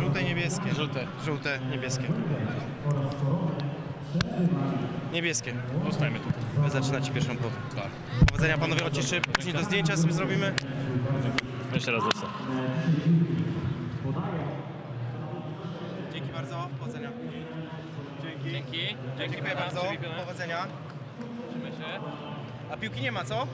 Żółte, niebieskie. Żółte. Żółte, niebieskie. Niebieskie. Zostajemy tu. Wy zaczynacie pierwszą. Tak. Powodzenia panowie, później do zdjęcia sobie zrobimy. Jeszcze raz lecę. Dzięki bardzo, powodzenia. Dzięki. Dziękuję bardzo, powodzenia. Trzymaj się. A piłki nie ma, co?